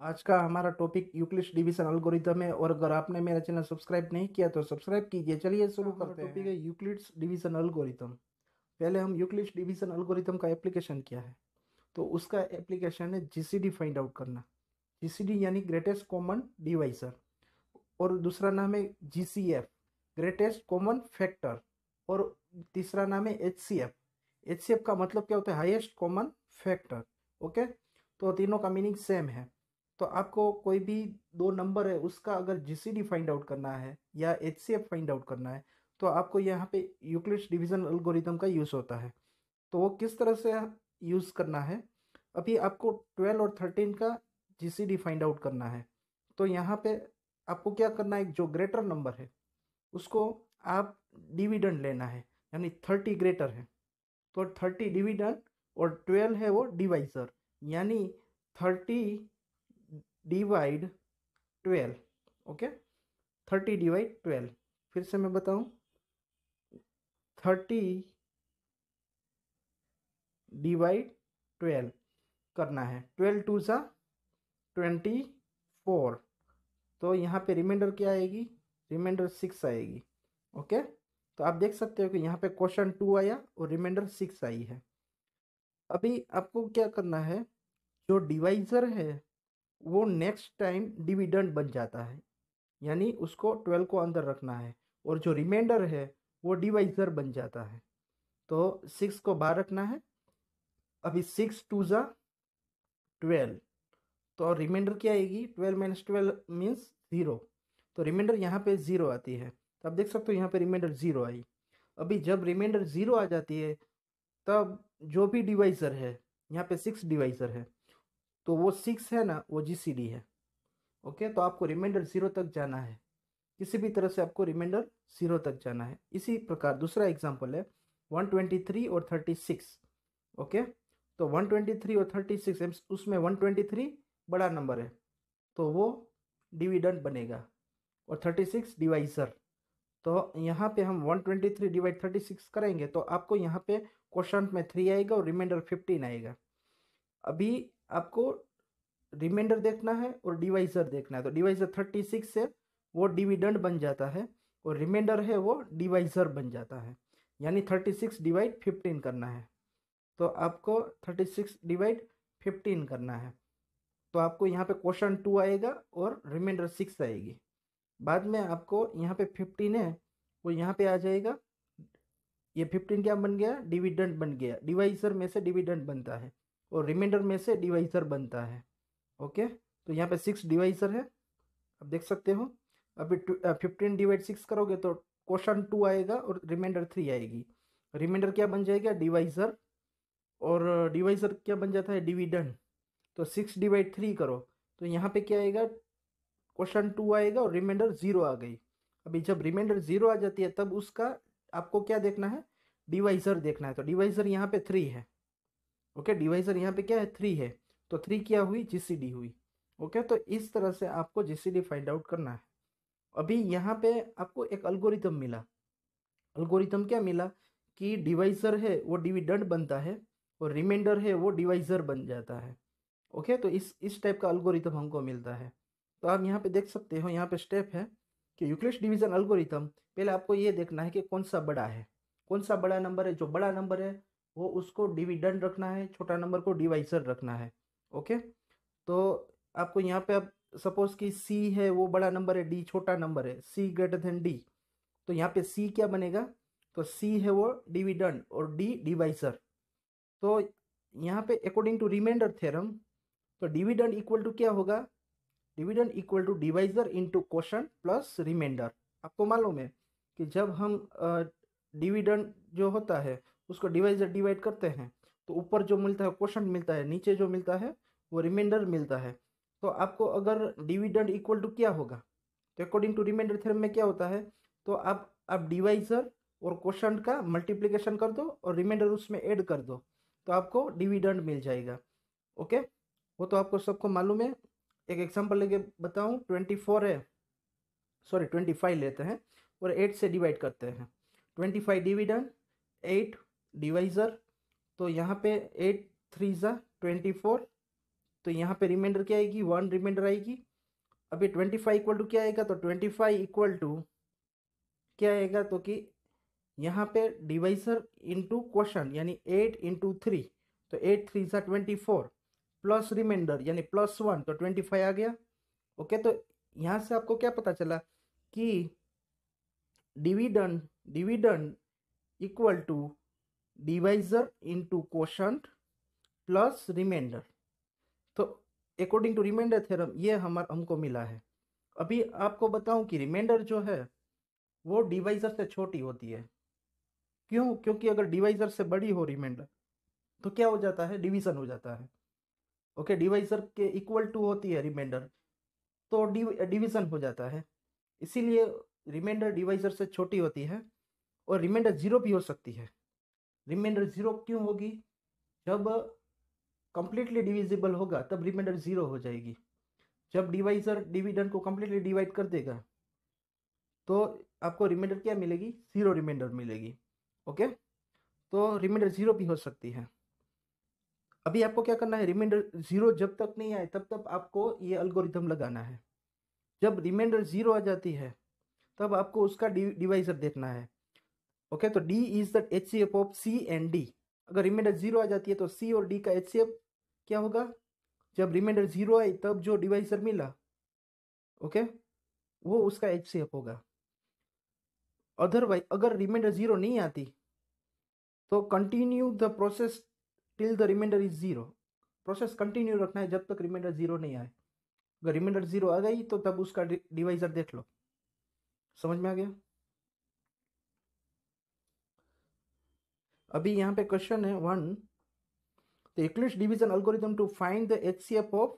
आज का हमारा टॉपिक यूक्लिड डिवीज़न एल्गोरिथम है और अगर आपने मेरा चैनल सब्सक्राइब नहीं किया तो सब्सक्राइब कीजिए। चलिए शुरू करते हैं। टॉपिक है यूक्लिड्स डिवीज़न एल्गोरिथम पहले हम यूक्लिड डिवीज़न एल्गोरिथम का एप्लीकेशन क्या है। तो उसका एप्लीकेशन है जीसीडी फाइंड आउट करना। जीसीडी यानी ग्रेटेस्ट कॉमन डिवाइसर और दूसरा नाम है जीसीएफ ग्रेटेस्ट कॉमन फैक्टर और तीसरा नाम है H C F H C F का मतलब क्या होता है? हाईएस्ट कॉमन फैक्टर ओके तो तीनों का मीनिंग सेम है। तो आपको कोई भी दो नंबर है, उसका अगर जीसीडी फाइंड आउट करना है या H C F find out करना है तो आपको यहाँ पे यूक्लिड डिवीज़न एल्गोरिथम का यूज़ होता है। तो वो किस तरह से यूज़ करना है? अभी आपको ट्वेल्व और थर्टीन का जीसीडी फाइंड आउट करना है। तो यहाँ पे आपको क्या करना है? जो ग्रेटर नंबर है, उसको आप डिविडेंड लेना है, यानी थर्टी ग्रेटर है। तो थर्टी डिविडेंड और ट्वेल्व है वो डिवाइजर यानी thirty divide twelve okay thirty divide twelve फिर से मैं बताऊँ थर्टी डिवाइड ट्वेल्व करना है। ट्वेल्व टू सा ट्वेंटी फोर तो यहाँ पे रिमाइंडर क्या आएगी? रिमाइंडर सिक्स आएगी ओके तो आप देख सकते हो कि यहाँ पे क्वेश्चन टू आया और रिमाइंडर सिक्स आई है। अभी आपको क्या करना है? जो डिवाइज़र है वो नेक्स्ट टाइम डिविडेंड बन जाता है। यानी उसको ट्वेल्व को अंदर रखना है और जो रिमाइंडर है, वो डिवाइज़र बन जाता है। तो सिक्स को बाहर रखना है। अभी सिक्स टू ज़ा ट्वेल्व तो रिमाइंडर क्या आएगी? Twelve minus twelve means zero तो रिमाइंडर यहाँ पे ज़ीरो आती है। तो आप देख सकते हो यहाँ पे रिमाइंडर ज़ीरो आई। अभी जब रिमाइंडर ज़ीरो आ जाती है, तब जो भी डिवाइज़र है, यहाँ पे सिक्स डिवाइज़र है। तो वो सिक्स है ना, वो जी है। ओके तो आपको रिमाइंडर ज़ीरो तक जाना है। किसी भी तरह से आपको रिमाइंडर ज़ीरो तक जाना है। इसी प्रकार दूसरा एग्ज़ाम्पल है वन ट्वेंटी थ्री और थर्टी सिक्स ओके तो वन ट्वेंटी थ्री और थर्टी सिक्स उसमें वन ट्वेंटी थ्री बड़ा नंबर है। तो वो डिविडेंड बनेगा। और थर्टी सिक्स डिवाइज़र तो यहाँ पे हम one twenty three divide thirty six करेंगे तो आपको यहाँ पे क्वेश्चन में थ्री आएगा और रिमाइंडर फिफ्टीन आएगा। अभी आपको रिमाइंडर देखना है और डिवाइज़र देखना है। तो डिवाइज़र थर्टी सिक्स है, वो डिविडेंड बन जाता है और रिमाइंडर है, वो डिवाइज़र बन जाता है। यानी थर्टी सिक्स डिवाइड फिफ्टीन करना है। तो आपको थर्टी सिक्स डिवाइड फिफ्टीन करना है। तो आपको यहाँ पे क्वेश्चन टू आएगा और रिमाइंडर सिक्स आएगी। बाद में आपको यहाँ पे फिफ्टीन है, वो यहाँ पे आ जाएगा। ये फिफ्टीन क्या बन गया? डिविडेंड बन गया। डिवाइज़र में से डिविडेंड बनता है। और रिमाइंडर में से डिवाइज़र बनता है। ओके तो यहाँ पे सिक्स डिवाइज़र है। आप देख सकते हो। अभी फिफ्टीन डिवाइड सिक्स करोगे तो क्वेश्चन टू आएगा और रिमाइंडर थ्री आएगी। रिमाइंडर क्या बन जाएगा? डिवाइज़र और डिवाइज़र क्या बन जाता है? डिविडेंड तो सिक्स डिवाइड थ्री करो। तो यहाँ पे क्या आएगा? क्वेश्चन टू आएगा और रिमाइंडर ज़ीरो आ गई। अभी जब रिमाइंडर ज़ीरो आ जाती है, तब उसका आपको क्या देखना है? डिवाइज़र देखना है। तो डिवाइज़र यहाँ पे थ्री है। ओके, डिवाइज़र यहाँ पे क्या है? थ्री है। तो थ्री क्या हुई? जीसीडी हुई। ओके तो इस तरह से आपको जीसीडी फाइंड आउट करना है। अभी यहाँ पे आपको एक अल्गोरिथम मिला। अल्गोरिथम क्या मिला? कि डिवाइज़र है, वो डिविडेंड बनता है और रिमाइंडर है, वो डिवाइज़र बन जाता है। ओके तो इस इस टाइप का अल्गोरिथम हमको मिलता है। तो आप यहाँ पे देख सकते हो, यहाँ पे स्टेप है कि यूक्लिड डिवीज़न अल्गोरिथम पहले आपको ये देखना है कि कौन सा बड़ा है। कौन सा बड़ा नंबर है? जो बड़ा नंबर है वो उसको डिविडेंड रखना है, छोटा नंबर को डिवाइसर रखना है, ओके? तो आपको यहाँ पे अब सपोज़ कि सी है, वो बड़ा नंबर है डी छोटा नंबर है सी ग्रेटर देन डी तो यहाँ पे सी क्या बनेगा? तो सी है वो डिविडेंड और डी डिवाइसर। तो यहाँ पे अकॉर्डिंग टू रिमाइंडर थ्योरम तो डिविडेंड इक्वल टू क्या होगा? Dividend equal to divisor into question plus remainder आपको मालूम है कि जब हम डिविडेंड जो होता है उसको डिवाइजर डिवाइड करते हैं तो ऊपर जो मिलता है, क्वेश्चन मिलता है, नीचे जो मिलता है, वो रिमाइंडर मिलता है। तो आपको अगर डिविडेंड इक्वल टू क्या होगा? तो अकॉर्डिंग टू रिमाइंडर थ्योरम में क्या होता है? तो आप आप डिवाइजर और क्वेश्चन का मल्टीप्लिकेशन कर दो और रिमाइंडर उसमें ऐड कर दो तो आपको डिविडेंड मिल जाएगा। ओके वो तो आपको सबको मालूम है। एक एग्जांपल लेके बताऊँ ट्वेंटी फोर है। सॉरी ट्वेंटी फाइव लेते हैं और एट से डिवाइड करते हैं। Twenty five dividend eight divisor तो यहाँ पे एट, थ्री ज़ा, ट्वेंटी फोर तो यहाँ पे रिमाइंडर क्या आएगी? वन रिमाइंडर आएगी। अभी ट्वेंटी फाइव इक्वल टू क्या आएगा? तो ट्वेंटी फाइव इक्वल टू क्या आएगा? तो कि यहाँ पे डिवाइसर इंटू क्वेश्चन यानी एट इंटू थ्री तो एट थ्री सा ट्वेंटी फोर प्लस रिमाइंडर यानी प्लस वन तो ट्वेंटी फाइव आ गया। ओके तो यहाँ से आपको क्या पता चला कि dividend dividend equal to divisor into question plus remainder तो अकॉर्डिंग टू रिमाइंडर थ्योरम ये हमारा, हमको मिला है। अभी आपको बताऊँ कि रिमाइंडर जो है, वो डिवाइजर से छोटी होती है। क्यों? क्योंकि अगर डिवाइजर से बड़ी हो रिमाइंडर तो क्या हो जाता है? डिवीज़न हो जाता है। ओके डिवाइजर के इक्वल टू होती है रिमाइंडर तो डिवीज़न हो जाता है। इसीलिए रिमाइंडर डिवाइजर से छोटी होती है और रिमाइंडर ज़ीरो भी हो सकती है। रिमाइंडर ज़ीरो क्यों होगी? जब कंप्लीटली डिविजिबल होगा, तब रिमाइंडर ज़ीरो हो जाएगी। जब डिवाइजर डिविडेंड को कंप्लीटली डिवाइड कर देगा तो आपको रिमाइंडर क्या मिलेगी? ज़ीरो रिमाइंडर मिलेगी ओके तो रिमाइंडर ज़ीरो भी हो सकती है। अभी आपको क्या करना है? रिमाइंडर ज़ीरो जब तक नहीं आए, तब तक आपको ये अल्गोरिथम लगाना है। जब रिमाइंडर ज़ीरो आ जाती है, तब आपको उसका डिवाइजर देखना है। ओके तो D is the H C F of C and D अगर रिमाइंडर ज़ीरो आ जाती है तो सी और डी का एच सी एफ़ क्या होगा? जब रिमाइंडर ज़ीरो आई तब जो डिवाइजर मिला, ओके, वो उसका एच सी एफ़ होगा। अदरवाइज़ अगर रिमाइंडर ज़ीरो नहीं आती तो continue the process till the remainder is zero process continue रखना है जब तक रिमाइंडर ज़ीरो नहीं आए। अगर रिमाइंडर ज़ीरो आ गई तो तब उसका डिवाइजर देख लो। समझ में आ गया? अभी यहाँ पे क्वेश्चन है one the Euclid's division algorithm to find the H C F of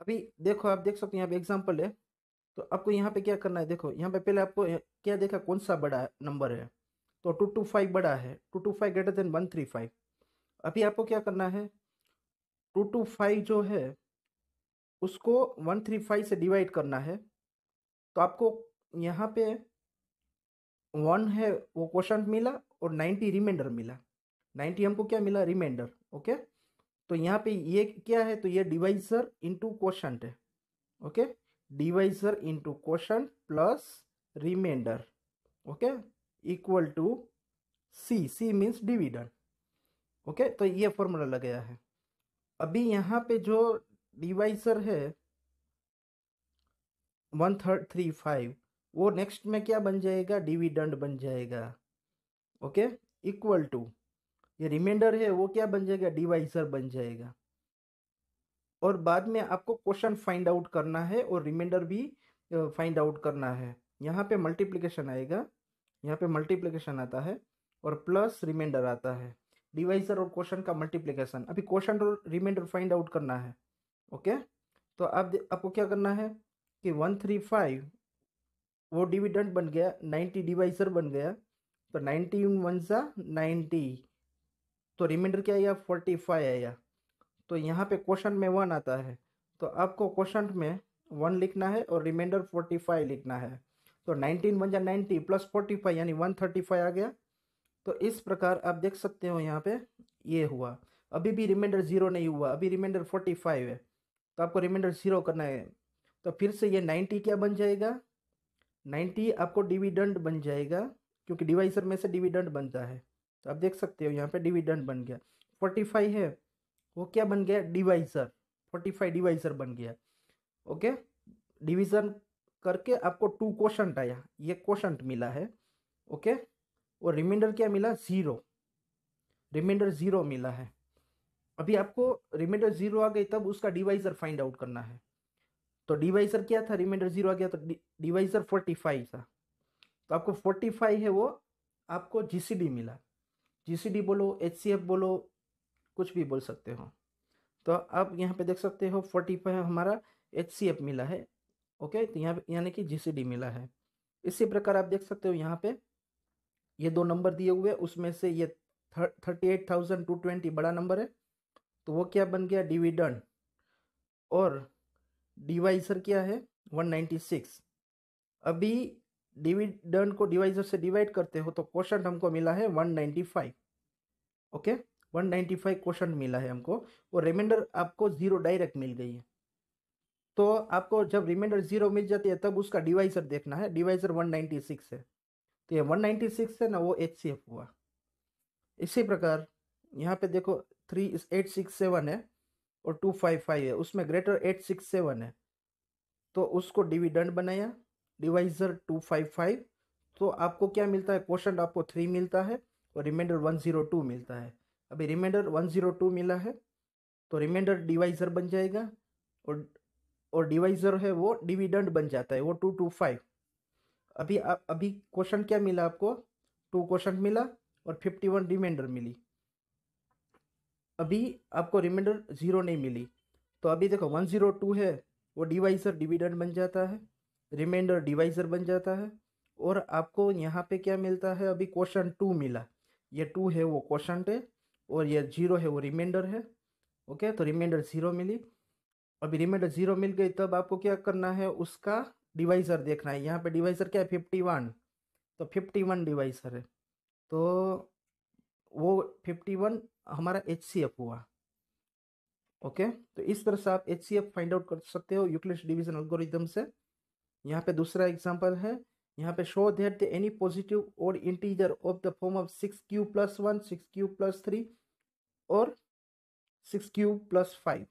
अभी देखो, आप देख सकते हैं यहाँ पे एग्ज़ाम्पल है। तो आपको यहाँ पे क्या करना है, देखो, यहाँ पे पहले आपको क्या देखा, कौन सा बड़ा नंबर है? तो टू टू फाइव बड़ा है। Two two five greater than one three five अभी आपको क्या करना है टू टू फाइव जो है, उसको वन थ्री फाइव से डिवाइड करना है। तो आपको यहाँ पे वन है वो क्वेश्चन मिला और नाइन्टी रिमाइंडर मिला। नाइन्टी हमको क्या मिला? रिमाइंडर ओके तो यहाँ पे ये क्या है? तो ये डिवाइजर इनटू क्वेश्चन है okay divisor into question plus remainder okay equal to C C means dividend okay तो ये फॉर्मूला लगाया है। अभी यहाँ पे जो डिवाइसर है वन थर्ड थ्री फाइव वो नेक्स्ट में क्या बन जाएगा? डिविडेंड बन जाएगा। ओके इक्वल टू ये रिमाइंडर है, वो क्या बन जाएगा? डिवाइजर बन जाएगा। और बाद में आपको क्वेश्चन फाइंड आउट करना है और रिमाइंडर भी फाइंड आउट करना है। यहाँ पे मल्टीप्लिकेशन आएगा। यहाँ पे मल्टीप्लिकेशन आता है और प्लस रिमाइंडर आता है। डिवाइजर और क्वेश्चन का मल्टीप्लिकेशन अभी क्वेश्चन और रिमाइंडर फाइंड आउट करना है। ओके तो अब आपको क्या करना है कि वन थ्री फाइव वो डिविडेंड बन गया नाइन्टी डिवाइजर बन गया तो नाइन्टी वन सा नाइन्टी तो रिमाइंडर क्या आया फोर्टी फाइव आया तो यहाँ पे क्वेश्चन में वन आता है। तो आपको क्वेश्चन में वन लिखना है और रिमाइंडर फोर्टी फाइव लिखना है। तो नाइनटीन वन या नाइन्टी प्लस फोर्टी फाइव यानी वन थर्टी फाइव आ गया। तो इस प्रकार आप देख सकते हो यहाँ पे ये हुआ। अभी भी रिमाइंडर ज़ीरो नहीं हुआ, अभी रिमाइंडर फोर्टी फाइव है। तो आपको रिमाइंडर ज़ीरो करना है। तो फिर से ये नाइन्टी क्या बन जाएगा? नाइन्टी आपको डिविडेंड बन जाएगा, क्योंकि डिवाइसर में से डिविडेंड बनता है। तो आप देख सकते हो, यहाँ पे डिविडेंड बन गया। फोर्टी फाइव है, वो क्या बन गया? डिवाइसर। फोर्टी फाइव डिवाइसर बन गया। ओके? डिवीज़न करके आपको टू क्वेश्चन आया। ये क्वेश्चन मिला है। ओके? और रिमाइंडर क्या मिला? ज़ीरो। रिमाइंडर ज़ीरो मिला है। अभी आपको रिमाइंडर ज़ीरो आ गई, तब उसका डिवाइजर फाइंड आउट करना है। तो डिवाइजर क्या था? रिमाइंडर ज़ीरो आ गया तो डिवाइजर फोर्टी फाइव था। तो आपको फोर्टी फाइव है वो, आपको जीसीडी मिला। जीसीडी बोलो, एचसीएफ बोलो, कुछ भी बोल सकते हो। तो आप यहाँ पे देख सकते हो फोर्टी फाइव हमारा एचसीएफ मिला है, ओके? तो यहाँ यानी कि जीसीडी मिला है। इसी प्रकार आप देख सकते हो यहाँ पे, ये दो नंबर दिए हुए, उसमें से ये thirty eight thousand two twenty बड़ा नंबर है। तो वो क्या बन गया? डिविडेंड। और डिवाइजर क्या है? One ninety six. अभी डिविडेंड को डिवाइजर से डिवाइड करते हो तो क्वेश्चन हमको मिला है one ninety five. Okay? One ninety five question मिला है हमको। और रिमाइंडर आपको ज़ीरो डायरेक्ट मिल गई है। तो आपको जब रिमाइंडर ज़ीरो मिल जाती है तब उसका डिवाइजर देखना है। डिवाइजर वन नाइन्टी सिक्स है। तो ये वन नाइन्टी सिक्स है ना, वो एच सी एफ़ हुआ। इसी प्रकार यहाँ पे देखो, थ्री एट सिक्स सेवन है। और टू फाइव फाइव है, उसमें ग्रेटर एट सिक्स सेवन है। तो उसको डिविडेंड बनाया डिवाइजर टू फाइव फाइव तो आपको क्या मिलता है? क्वेश्चन आपको थ्री मिलता है और रिमाइंडर वन ज़ीरो टू मिलता है। अभी रिमाइंडर वन ज़ीरो टू मिला है तो रिमाइंडर डिवाइजर बन जाएगा और और डिवाइजर है वो डिविडेंड बन जाता है, वो टू टू फाइव अभी अभी क्वेश्चन क्या मिला आपको? टू क्वेश्चन मिला और फिफ्टी वन रिमाइंडर मिली। अभी आपको रिमाइंडर ज़ीरो नहीं मिली। तो अभी देखो वन ज़ीरो टू है, वो डिवाइजर डिविडेंड बन जाता है रिमाइंडर डिवाइजर बन जाता है, और आपको यहाँ पे क्या मिलता है, अभी क्वेश्चन टू मिला। ये टू है, वो क्वेश्चन है, और ये ज़ीरो है, वो रिमाइंडर है ओके तो रिमाइंडर ज़ीरो मिली। अभी रिमाइंडर ज़ीरो मिल गई, तब आपको क्या करना है, उसका डिवाइज़र देखना है। यहाँ पे डिवाइज़र क्या है फिफ्टी वन तो फिफ्टी वन डिवाइज़र है। तो वो फिफ्टी वन हमारा एच सी एफ़ हुआ। ओके? तो इस तरह से आप H C F find out कर सकते हो यूक्लिस डिवीज़न अल्गोरिदम से। यहाँ पे दूसरा एग्ज़ाम्पल है। यहाँ पे show that the any positive odd integer of the form of six Q plus one six Q plus three or six Q plus five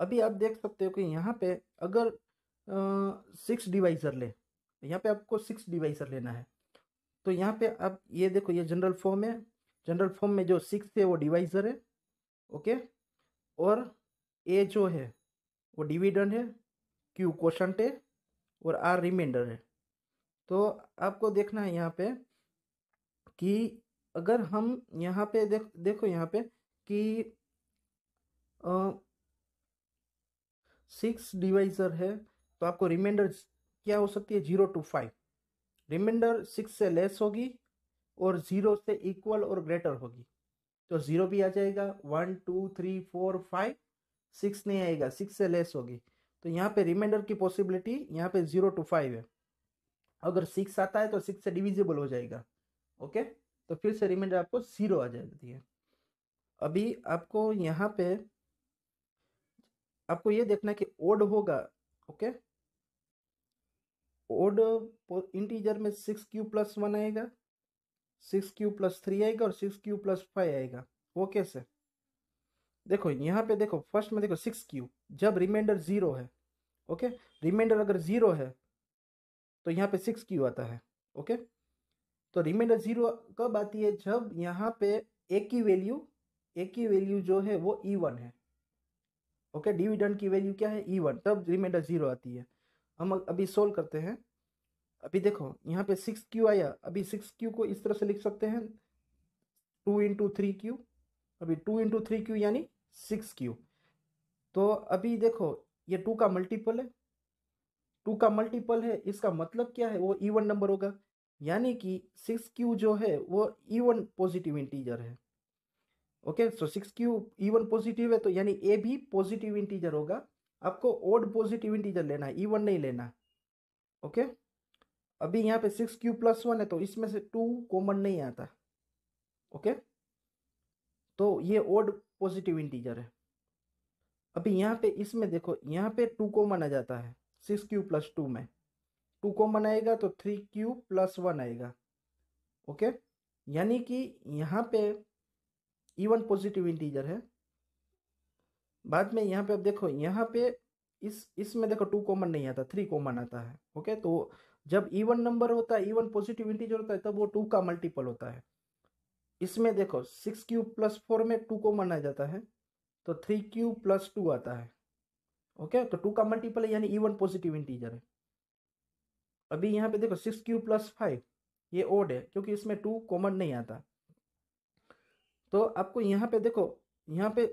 अभी आप देख सकते हो कि यहाँ पे अगर सिक्स डिवाइजर ले, यहाँ पे आपको सिक्स डिवाइजर लेना है। तो यहाँ पे आप ये देखो, ये जनरल फॉर्म है। जनरल फॉर्म में जो सिक्स है वो डिवाइजर है, ओके? और ए जो है वो डिविडेंड है, क्यू क्वेश्चन है और आर रिमाइंडर है। तो आपको देखना है यहाँ पे कि अगर हम यहाँ पे देख, देखो यहाँ पे कि सिक्स डिवाइजर है तो आपको रिमाइंडर क्या हो सकती है? Zero to five. Remainder six से लेस होगी और ज़ीरो से इक्वल और ग्रेटर होगी। तो ज़ीरो भी आ जाएगा, one, two, three, four, five, six नहीं आएगा, सिक्स से लेस होगी। तो यहाँ पे रिमाइंडर की पॉसिबिलिटी यहाँ पे ज़ीरो टू फाइव है। अगर सिक्स आता है तो सिक्स से डिविजिबल हो जाएगा, ओके? तो फिर से रिमाइंडर आपको ज़ीरो आ जाती है। अभी आपको यहाँ पे, आपको ये देखना कि ओड होगा, ओके? ओड इंटीजर में सिक्स क्यू प्लस वन आएगा सिक्स क्यू प्लस थ्री आएगा और सिक्स क्यू प्लस फाइव आएगा। वो कैसे? देखो, यहाँ पे देखो, फ़र्स्ट में देखो, सिक्स क्यू जब रिमाइंडर ज़ीरो है, ओके? रिमाइंडर अगर ज़ीरो है तो यहाँ पे सिक्स क्यू आता है, ओके? तो रिमाइंडर ज़ीरो कब आती है? जब यहाँ पे एक की वैल्यू ए की वैल्यू जो है, वो ई e वन है, ओके? डिविडेंड की वैल्यू क्या है? E e one. तब रिमाइंडर ज़ीरो आती है। हम अभी सोल्व करते हैं। अभी देखो, यहाँ पे सिक्स क्यू आया। अभी सिक्स क्यू को इस तरह से लिख सकते हैं। टू इंटू थ्री क्यू अभी टू इंटू थ्री क्यू यानी सिक्स क्यू तो अभी देखो, ये टू का मल्टीपल है। टू का मल्टीपल है, इसका मतलब क्या है? वो इवन नंबर होगा। यानी कि सिक्स क्यू जो है, वो इवन पॉजिटिव इंटीजर है। Okay so six Q even positive है तो यानी ए भी पॉजिटिव इंटीजर होगा। आपको ओड पॉजिटिव इंटीजर लेना है इवन नहीं लेना। ओके अभी यहाँ पे सिक्स क्यू प्लस वन है तो इसमें से टू कॉमन नहीं आता ओके तो ये ओड पॉजिटिव इंटीजर है। अभी यहाँ पे इसमें देखो, यहाँ पे टू कॉमन आ जाता है सिक्स क्यू प्लस टू में। टू कॉमन आएगा तो थ्री क्यू प्लस वन आएगा ओके यानी कि यहाँ पे इवन पॉजिटिव इंटीजर है। बाद में यहाँ पे अब देखो, यहाँ पे इस, इसमें देखो टू कॉमन नहीं आता थ्री कॉमन आता है ओके तो जब इवन नंबर होता है इवन पॉजिटिव इंटीजर होता है, तब वो टू का मल्टीपल होता है। इसमें देखो सिक्स क्यू प्लस फोर में टू कॉमन आ जाता है तो थ्री क्यू प्लस टू आता है। ओके तो टू का मल्टीपल है, यानी इवन पॉजिटिव इंटीजर है। अभी यहाँ पे देखो सिक्स क्यू प्लस फाइव ये ओड है, क्योंकि इसमें टू कॉमन नहीं आता। तो आपको यहाँ पे देखो, यहाँ पे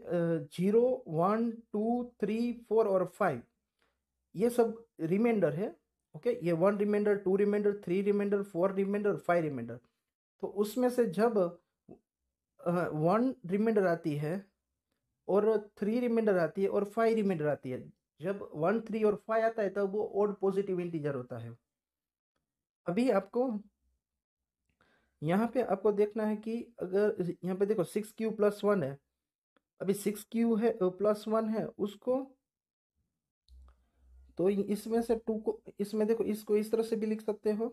zero one two three four और फाइव ये सब रिमाइंडर है। ओके, ये one remainder two remainder three remainder four remainder five remainder तो उसमें से जब वन रिमाइंडर आती है और थ्री रिमाइंडर आती है और फाइव रिमाइंडर आती है, जब वन थ्री और फाइव आता है, तब वो ओड पॉजिटिव इंटीजर होता है। अभी आपको यहाँ पे आपको देखना है कि अगर, यहाँ पे देखो सिक्स क्यू प्लस वन है। अभी सिक्स क्यू है प्लस वन है, उसको तो इसमें से टू को, इसमें देखो, इसको इस तरह से भी लिख सकते हो।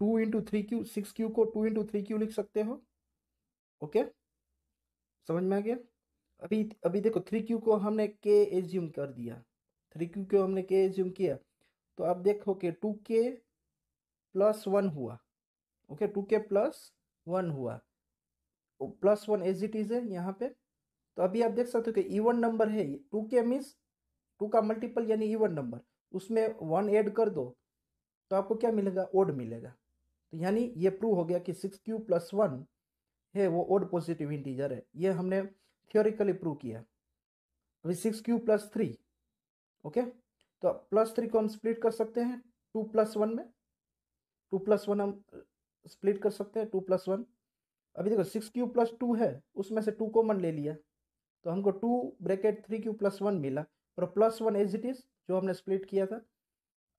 Two into three Q six Q को टू इंटू थ्री क्यू लिख सकते हो। ओके? समझ में आ गया? अभी अभी देखो थ्री क्यू को हमने के एज्यूम कर दिया। थ्री क्यू को हमने के एज्यूम किया। तो आप देखो कि टू के प्लस वन हुआ। ओके? टू के प्लस वन हुआ। Plus one as it is है यहाँ पे। तो अभी आप देख सकते हो कि इवन नंबर है। टू के मीन्स टू का मल्टीपल यानी इवन नंबर, उसमें वन ऐड कर दो तो आपको क्या मिलेगा? ओड मिलेगा। तो यानी ये प्रूव हो गया कि सिक्स क्यू प्लस वन है, वो ओड पॉजिटिव इंटीजर है। ये हमने थियोरिकली प्रूव किया। अभी six Q plus three okay? तो प्लस थ्री को हम स्प्लिट कर सकते हैं टू प्लस वन में। टू प्लस वन हम स्प्लिट कर सकते हैं टू प्लस वन अभी देखो सिक्स क्यू प्लस टू है, उसमें से टू कॉमन ले लिया। तो हमको two bracket three Q plus one मिला। और plus one as it is जो हमने स्प्लिट किया था,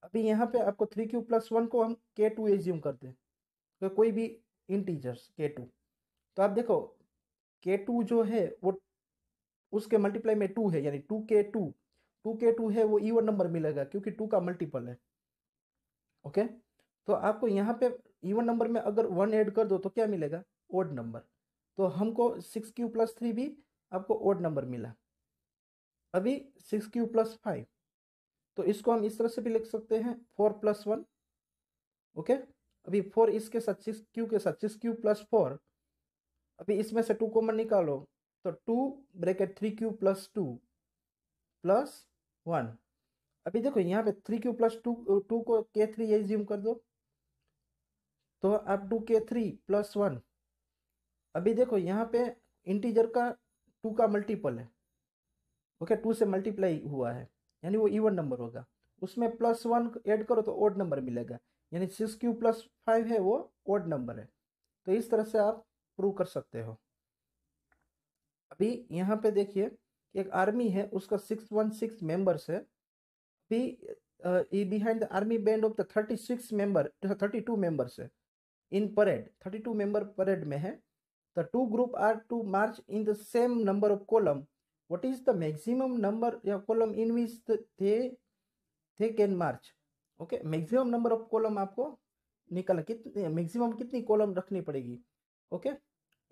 अभी यहाँ पे आपको थ्री क्यू प्लस वन को हम के टू एज्यूम करते हैं। तो कोई भी इंटीजर्स के टू तो आप देखो के टू जो है, वो उसके मल्टीप्लाई में टू है, यानी टू के टू टू के टू है, वो ईवन नंबर मिलेगा, क्योंकि टू का मल्टीपल है। ओके तो आपको यहाँ पे ईवन नंबर में अगर वन ऐड कर दो तो क्या मिलेगा? ओड नंबर तो हमको सिक्स क्यू प्लस थ्री भी आपको ओड नंबर मिला। अभी सिक्स क्यू प्लस फाइव। तो इसको हम इस तरह से भी लिख सकते हैं, फोर प्लस वन, ओके? अभी फोर इसके साथ, सिक्स क्यू के साथ, सिक्स क्यू प्लस फोर। अभी इसमें से टू कॉमन निकालो तो two bracket three Q plus two plus one. अभी देखो, यहाँ पे three Q plus two two को के थ्री एज्यूम कर दो। तो आप टू के थ्री प्लस वन। अभी देखो, यहाँ पे इंटीजर का टू का मल्टीपल है। ओके टू से मल्टीप्लाई हुआ है, यानी वो इवन नंबर होगा। उसमें प्लस वन ऐड करो तो ओड नंबर मिलेगा, यानी सिक्स क्यू प्लस फाइव है वो ओड नंबर है। तो इस तरह से आप प्रूव कर सकते हो। अभी यहाँ पे देखिए, एक आर्मी है, उसका सिक्स वन सिक्स मेंबर्स है। अभी behind the army band of the thirty six member thirty two members है in parade thirty two member parade में है। The two group are to march in the same number of column what is the maximum number? या column in which the, they they can okay maximum number of column आपको निकालना। कितने maximum कितनी column रखनी पड़ेगी? Okay okay?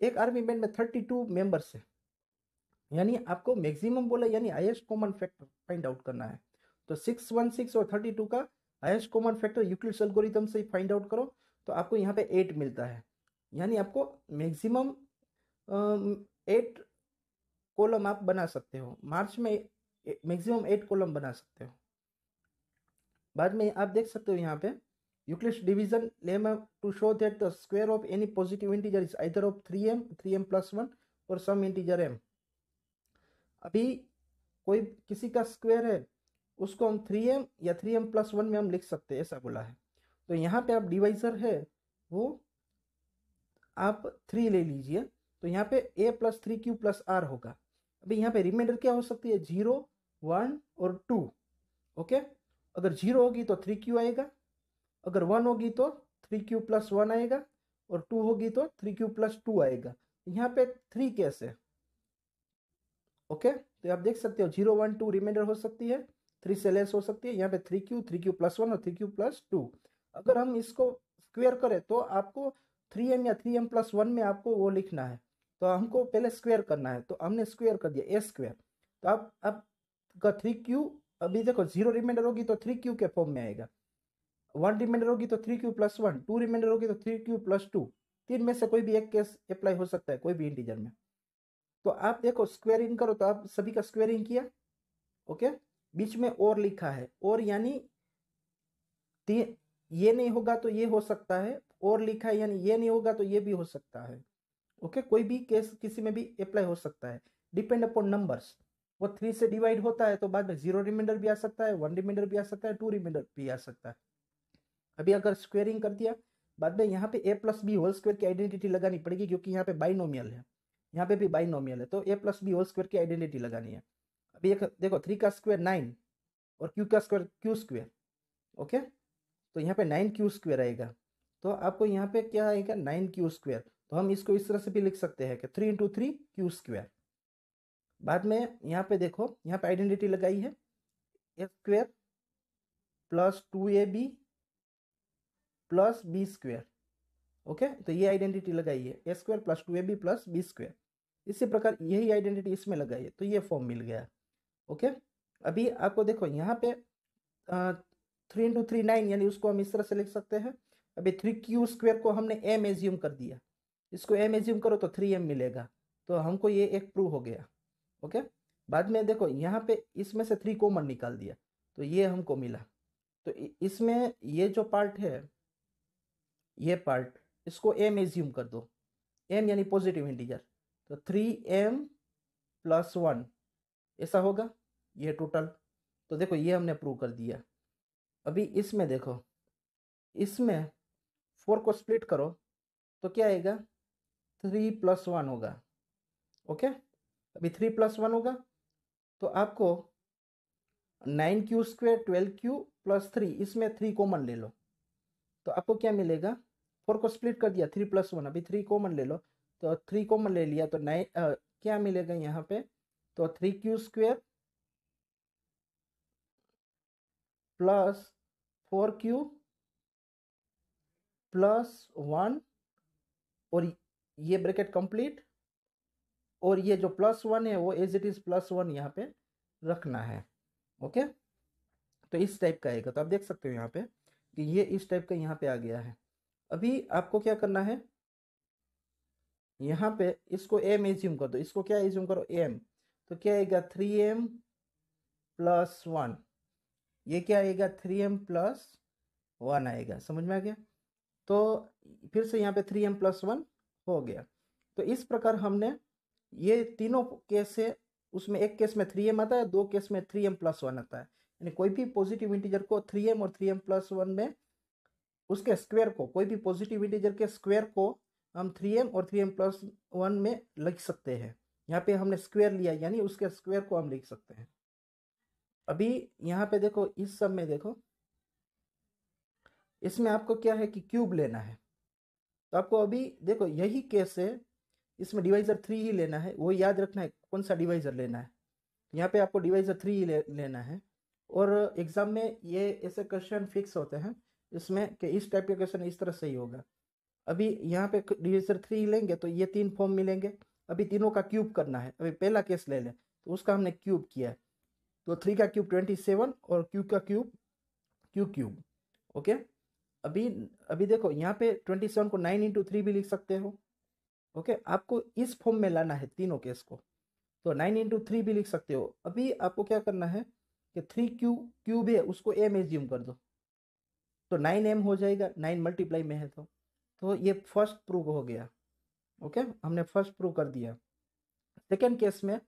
एक army band में thirty two members है। यानी आपको मैक्सिमम बोला यानी highest common factor find out करना है। तो सिक्स वन सिक्स और थर्टी टू का highest common factor Euclid's algorithm से फाइंड आउट करो तो आपको यहाँ पे एट मिलता है। यानी आपको मैक्सिमम एट कॉलम आप बना सकते हो। मार्च में मैक्सिमम एट कॉलम बना सकते हो। बाद में आप देख सकते हो यहाँ पे Euclid's division, lemma to show that the square of any positive integer is either of three M three M plus one और सम इंटीजर एम। अभी कोई किसी का स्क्वायर है, उसको हम थ्री एम या थ्री एम प्लस वन में हम लिख सकते हैं, ऐसा बोला है। तो यहाँ पे आप डिवाइजर है, वो आप थ्री ले लीजिए तो यहाँ पे A plus three Q plus R होगा। अभी यहाँ पे रिमाइंडर क्या हो सकती है? ज़ीरो वन और टू ओके अगर ज़ीरो होगी तो थ्री क्यू आएगा। अगर वन होगी तो थ्री क्यू प्लस वन आएगा और टू होगी तो थ्री क्यू प्लस टू आएगा। यहाँ पे थ्री कैसे? ओके तो आप देख सकते हो ज़ीरो वन टू रिमाइंडर हो सकती है। थ्री से लेस हो सकती है। यहाँ पे three Q three Q plus one और थ्री क्यू प्लस टू अगर हम इसको स्क्वेयर करें तो आपको थ्री एम या थ्री एम प्लस वन में आपको वो लिखना है। तो हमको पहले स्क्वेयर करना है। तो हमने स्क्वेयर कर दिया ए स्क्वेयर तो अब अब का थ्री क्यू अभी देखो ज़ीरो रिमाइंडर होगी तो थ्री क्यू के फॉर्म में आएगा। वन रिमाइंडर होगी तो three Q plus one two remainder होगी तो थ्री क्यू प्लस टू तीन में से कोई भी एक केस अप्लाई हो सकता है कोई भी इंटीजर में। तो आप देखो स्क्वेयरिंग करो तो आप सभी का स्क्वेयरिंग किया ओके बीच में और लिखा है। और यानी ये नहीं होगा तो ये हो सकता है। और लिखा है यानी ये नहीं होगा तो ये भी हो सकता है। ओके? okay? कोई भी केस किसी में भी अप्लाई हो सकता है। डिपेंड अपॉन नंबर्स वो थ्री से डिवाइड होता है तो बाद में ज़ीरो रिमाइंडर भी आ सकता है वन रिमाइंडर भी आ सकता है टू रिमाइंडर भी आ सकता है। अभी अगर स्क्वेयरिंग कर दिया, बाद में यहाँ पे A plus B whole square की आइडेंटिटी लगानी पड़ेगी क्योंकि यहाँ पे बाइनोमियल है। यहाँ पे भी बाइनोमियल है तो A plus B whole square की आइडेंटिटी लगानी है। अभी एक देखो थ्री का स्क्वेयर नाइन और क्यू का स्क्वेयर क्यू स्क्वेयर ओके? तो यहाँ पे नाइन क्यू स्क्वेयर आएगा। तो आपको यहाँ पे क्या आएगा? नाइन क्यू स्क्वायर तो हम इसको इस तरह से भी लिख सकते हैं कि three into three Q square बाद में यहाँ पे देखो, यहाँ पे आइडेंटिटी लगाई है। A square plus two A B plus B square okay तो ये आइडेंटिटी लगाई है। A square plus two A B plus B square इसी प्रकार यही आइडेंटिटी इसमें लगाई है। तो ये फॉर्म मिल गया। ओके अभी आपको देखो, यहाँ पे थ्री इंटू थ्री नाइन यानी उसको हम इस तरह से लिख सकते हैं। अभी थ्री क्यू स्क्वायर को हमने एम एज्यूम कर दिया। इसको एम एज्यूम करो तो थ्री एम मिलेगा। तो हमको ये एक प्रूव हो गया। ओके बाद में देखो, यहाँ पे इसमें से थ्री कॉमन निकाल दिया। तो ये हमको मिला। तो इसमें ये जो पार्ट है, ये पार्ट इसको एम एज्यूम कर दो। एम यानी पॉजिटिव इंटीजर तो थ्री एम प्लस वन ऐसा होगा? ये टोटल तो देखो, ये हमने प्रूव कर दिया। अभी इसमें देखो, इसमें फोर को स्प्लिट करो तो क्या आएगा? थ्री प्लस वन होगा। ओके अभी थ्री प्लस वन होगा। तो आपको nine Q square twelve Q plus three इसमें थ्री कॉमन ले लो। तो आपको क्या मिलेगा? फोर को स्प्लिट कर दिया थ्री प्लस वन अभी थ्री कॉमन ले लो। तो थ्री कॉमन ले लिया तो नाइन क्या मिलेगा यहाँ पे? तो three Q square plus four Q plus one और ये ब्रैकेट कंप्लीट और ये जो प्लस वन है वो as it is plus one यहाँ पे रखना है, ओके? तो इस टाइप का आएगा तो आप देख सकते हो यहाँ पे कि ये इस टाइप का यहाँ पे आ गया है। अभी आपको क्या करना है? यहाँ पे इसको एम एज्यूम कर दो, इसको क्या एज्यूम करो? एम तो क्या आएगा? थ्री एम प्लस वन ये क्या आएगा? थ्री एम प्लस वन आएगा, समझ में आ गया? तो फिर से यहाँ पे थ्री एम प्लस वन हो गया। तो इस प्रकार हमने ये तीनों केस है उसमें एक केस में थ्री एम आता है, दो केस में थ्री एम प्लस वन आता है। यानी कोई भी पॉजिटिव इंटीजर को थ्री एम और थ्री एम प्लस वन में, उसके स्क्वायर को, कोई भी पॉजिटिव इंटीजर के स्क्वायर को हम थ्री एम और थ्री एम प्लस वन में लिख सकते हैं। यहाँ पे हमने स्क्वायर लिया, यानी उसके स्क्वायर को हम लिख सकते हैं। अभी यहाँ पे देखो, इस सब में देखो, इसमें आपको क्या है कि क्यूब लेना है। तो आपको अभी देखो यही केस है इसमें डिवाइजर थ्री ही लेना है वो याद रखना है कौन सा डिवाइजर लेना है। यहाँ पे आपको डिवाइजर थ्री ही ले, लेना है और एग्ज़ाम में ये ऐसे क्वेश्चन फिक्स होते हैं इसमें कि इस टाइप के क्वेश्चन इस तरह से ही होगा। अभी यहाँ पे डिवाइजर थ्री लेंगे तो ये तीन फॉर्म मिलेंगे अभी तीनों का क्यूब करना है अभी पहला केस ले लें तो उसका हमने क्यूब किया है। तो थ्री का क्यूब ट्वेंटी सेवन और क्यूब का क्यूब क्यू क्यूब ओके अभी अभी देखो, यहाँ पे ट्वेंटी सेवन को नाइन इंटू थ्री भी लिख सकते हो। ओके आपको इस फॉर्म में लाना है तीनों केस को। तो नाइन इंटू थ्री भी लिख सकते हो। अभी आपको क्या करना है कि थ्री क्यू क्यूब है, उसको एम एज्यूम कर दो। तो नाइन एम हो जाएगा नाइन मल्टीप्लाई में है तो। तो ये फ़र्स्ट प्रूव हो गया। ओके हमने फ़र्स्ट प्रूव कर दिया। सेकेंड केस में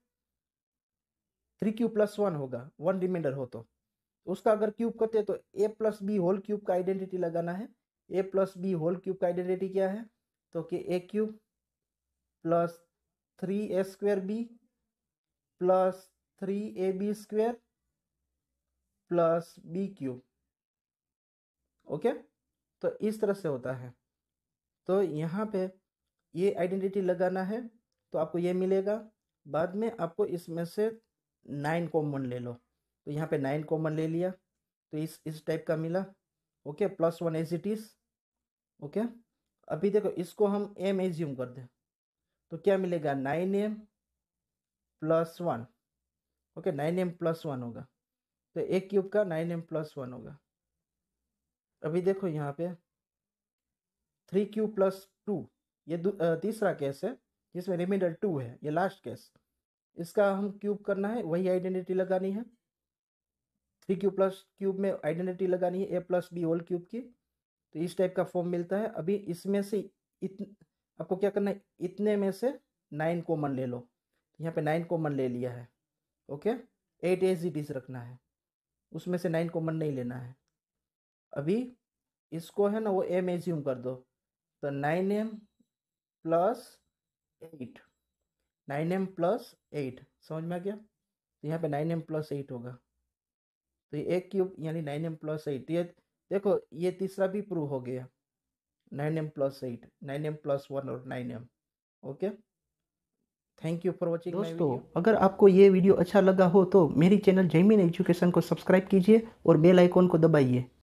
थ्री क्यू प्लस वन होगा। वन रिमाइंडर हो तो। उसका अगर क्यूब करते हैं तो A plus B whole cube का आइडेंटिटी लगाना है। A plus B whole cube का आइडेंटिटी क्या है? तो कि A cube plus three A square B plus three A B square plus B cube. Okay? तो इस तरह से होता है। तो यहाँ पे ये आइडेंटिटी लगाना है तो आपको ये मिलेगा। बाद में आपको इसमें से नाइन कॉमन ले लो। तो यहाँ पे नाइन कॉमन ले लिया। तो इस इस टाइप का मिला। Okay plus one as it is okay अभी देखो, इसको हम एम एज्यूम कर दें। तो क्या मिलेगा? Nine M plus one okay nine M plus one होगा। तो एक क्यूब का नाइन एम प्लस वन होगा। अभी देखो यहाँ पे थ्री क्यूब प्लस टू ये तीसरा केस है, जिसमें रिमाइंडर टू है। ये लास्ट केस इसका हम क्यूब करना है, वही आइडेंटिटी लगानी है। थ्री क्यूब प्लस क्यूब में आइडेंटिटी लगानी है, A plus B whole cube की तो इस टाइप का फॉर्म मिलता है। अभी इसमें से इत, आपको क्या करना है, इतने में से नाइन कॉमन ले लो। यहाँ पे नाइन कॉमन ले लिया है, okay? Eight as it is रखना है, उसमें से नाइन कॉमन नहीं लेना है। अभी इसको है ना वो एम एज्यूम कर दो तो nine M plus eight, nine M plus eight, समझ में आ गया? तो यहाँ पे नाइन एम प्लस एट होगा। तो ये एक क्यूब यानी नाइन एम प्लस एट ये देखो ये तीसरा भी प्रूव हो गया। Nine M plus eight nine M plus one और nine M okay thank you for watching दोस्तों अगर आपको ये वीडियो अच्छा लगा हो तो मेरी चैनल जैमिन एजुकेशन को सब्सक्राइब कीजिए और बेल आइकॉन को दबाइए।